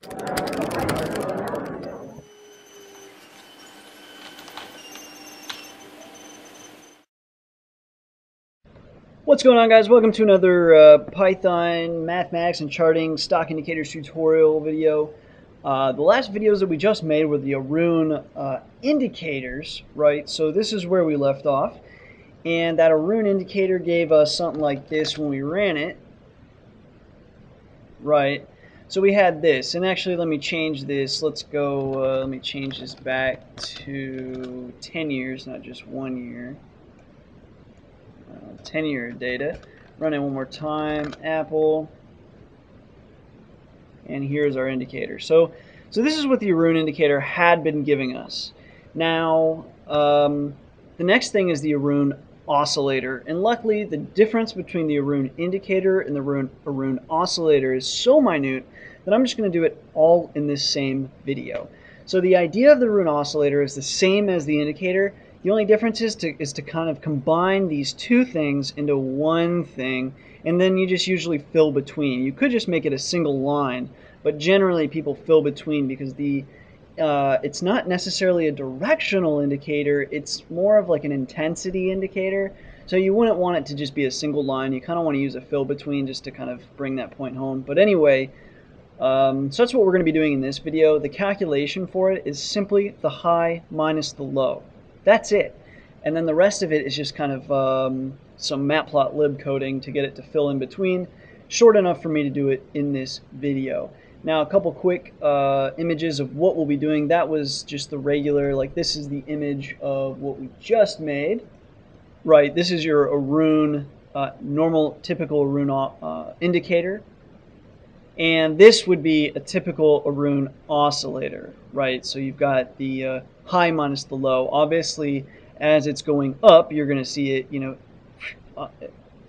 What's going on guys? Welcome to another uh, Python mathematics and charting stock indicators tutorial video. Uh, the last videos that we just made were the Aroon uh, indicators, right? So this is where we left off. And that Aroon indicator gave us something like this when we ran it. Right. So we had this. And actually, let me change this. Let's go, uh, let me change this back to 10 years, not just one year. 10-year data. Run it one more time, Apple, and here's our indicator. So, so this is what the Aroon indicator had been giving us. Now, um, the next thing is the Aroon oscillator, and luckily the difference between the Aroon indicator and the Aroon, Aroon oscillator is so minute that I'm just going to do it all in this same video. So the idea of the Aroon oscillator is the same as the indicator, the only difference is to, is to kind of combine these two things into one thing, and then you just usually fill between. You could just make it a single line, but generally people fill between because the uh, it's not necessarily a directional indicator, it's more of like an intensity indicator. So you wouldn't want it to just be a single line. You kind of want to use a fill between just to kind of bring that point home. But anyway, um, so that's what we're going to be doing in this video. The calculation for it is simply the high minus the low. That's it. And then the rest of it is just kind of um, some matplotlib coding to get it to fill in between. Short enough for me to do it in this video. Now a couple quick uh, images of what we'll be doing. That was just the regular, like this is the image of what we just made. Right, this is your Aroon, uh, normal, typical Aroon uh, indicator. And this would be a typical Aroon oscillator, right? So you've got the uh, high minus the low. Obviously, as it's going up, you're going to see it, you know, uh,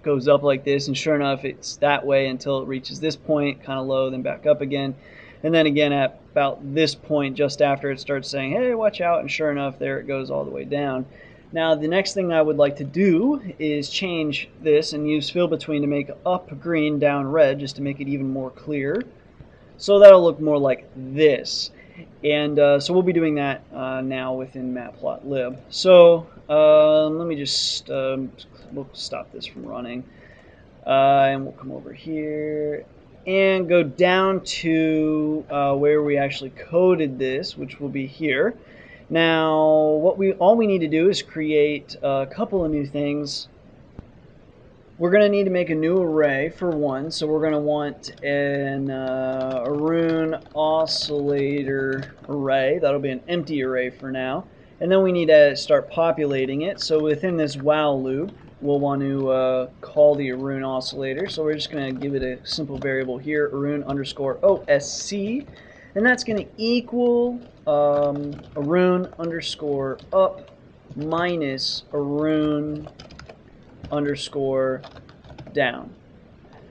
goes up like this, and sure enough, it's that way until it reaches this point, kind of low, then back up again. And then again at about this point, just after it starts saying, hey, watch out, and sure enough, there it goes all the way down. Now, the next thing I would like to do is change this and use fill between to make up green, down red, just to make it even more clear. So that'll look more like this. And uh, so we'll be doing that uh, now within matplotlib. So um, let me just, um, we'll stop this from running. Uh, and we'll come over here and go down to uh, where we actually coded this, which will be here. Now, what we all we need to do is create a couple of new things we're going to need to make a new array for one, so we're going to want an uh, Aroon oscillator array. That'll be an empty array for now. And then we need to start populating it. So within this while loop, we'll want to uh, call the Aroon oscillator. So we're just going to give it a simple variable here, Aroon underscore OSC. And that's going to equal um, Aroon underscore up minus Aroon underscore down.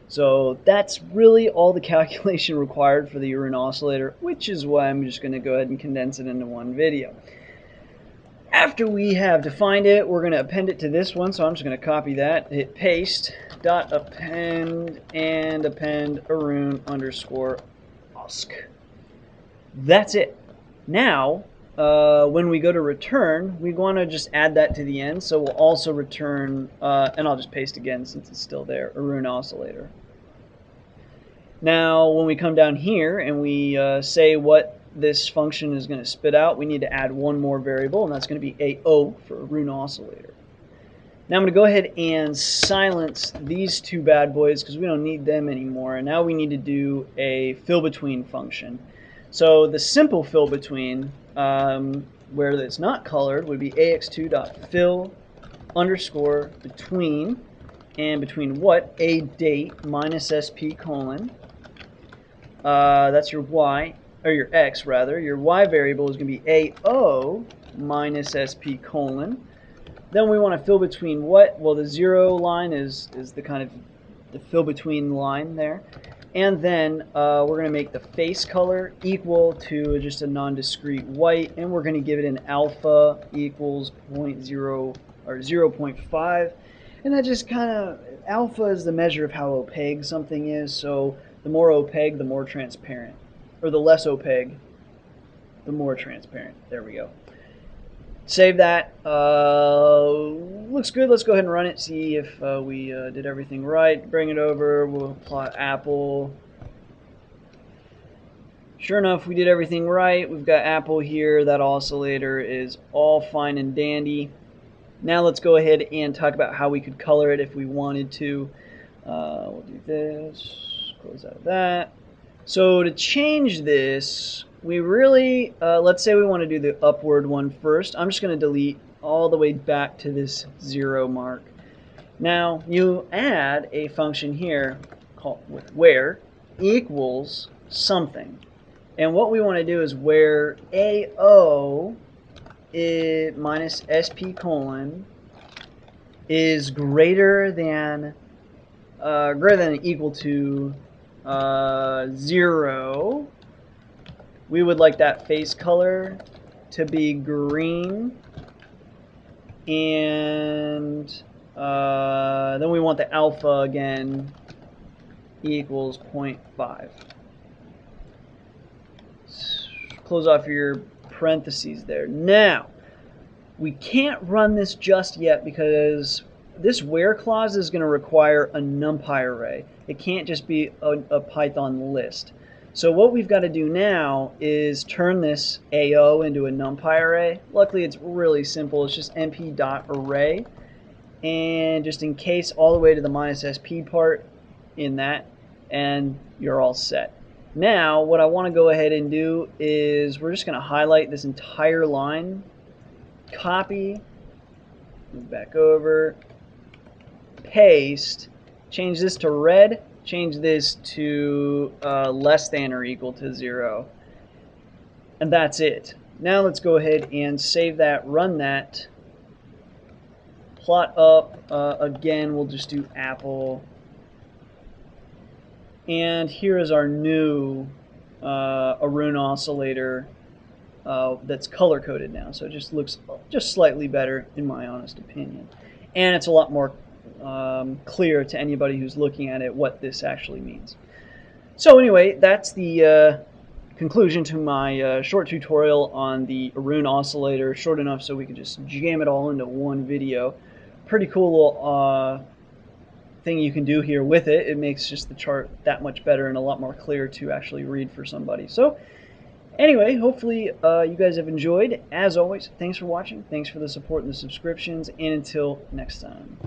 So that's really all the calculation required for the Aroon oscillator, which is why I'm just going to go ahead and condense it into one video. After we have defined it, we're going to append it to this one, so I'm just going to copy that, hit paste, dot append, and append Aroon underscore osc. That's it. Now, uh, when we go to return, we want to just add that to the end. So we'll also return, uh, and I'll just paste again since it's still there, Aroon oscillator. Now, when we come down here and we uh, say what this function is going to spit out, we need to add one more variable, and that's going to be AO for Aroon oscillator. Now I'm going to go ahead and silence these two bad boys because we don't need them anymore. And now we need to do a fill between function. So the simple fill between um, where it's not colored would be ax2.fill underscore between and between what? A date minus sp colon. Uh, that's your y or your x rather. Your y variable is going to be ao minus sp colon. Then we want to fill between what? Well the zero line is is the kind of the fill between line there and then uh, we're going to make the face color equal to just a non-discrete white, and we're going to give it an alpha equals 0.0 or 0.5. And that just kind of, alpha is the measure of how opaque something is, so the more opaque, the more transparent. or the less opaque, the more transparent. There we go. Save that. Uh, looks good. Let's go ahead and run it. See if uh, we uh, did everything right. Bring it over. We'll plot Apple. Sure enough, we did everything right. We've got Apple here. That oscillator is all fine and dandy. Now let's go ahead and talk about how we could color it if we wanted to. Uh, we'll do this, close out of that. So to change this, we really, uh, let's say we want to do the upward one first. I'm just going to delete all the way back to this zero mark. Now you add a function here called with where equals something. And what we want to do is where AO is minus SP colon is greater than uh, greater than equal to uh, zero. We would like that face color to be green. And uh, then we want the alpha again equals 0.5. Close off your parentheses there. Now, we can't run this just yet because this where clause is going to require a numpy array. It can't just be a, a, Python list. So what we've got to do now is turn this AO into a numpy array. Luckily it's really simple. It's just np.array. and just in case all the way to the minus SP part in that and you're all set. Now, what I want to go ahead and do is we're just going to highlight this entire line, copy, move back over, paste, change this to red, change this to uh, less than or equal to zero. And that's it. Now let's go ahead and save that, run that, plot up, uh, again, we'll just do Apple and here is our new uh, Aroon oscillator uh, that's color coded now. So it just looks just slightly better in my honest opinion. And it's a lot more um, clear to anybody who's looking at it what this actually means. So anyway, that's the uh, conclusion to my uh, short tutorial on the Aroon oscillator, short enough so we can just jam it all into one video. Pretty cool little uh, thing you can do here with it. It makes just the chart that much better and a lot more clear to actually read for somebody. So anyway, hopefully uh, you guys have enjoyed. As always, thanks for watching. Thanks for the support and the subscriptions. And until next time.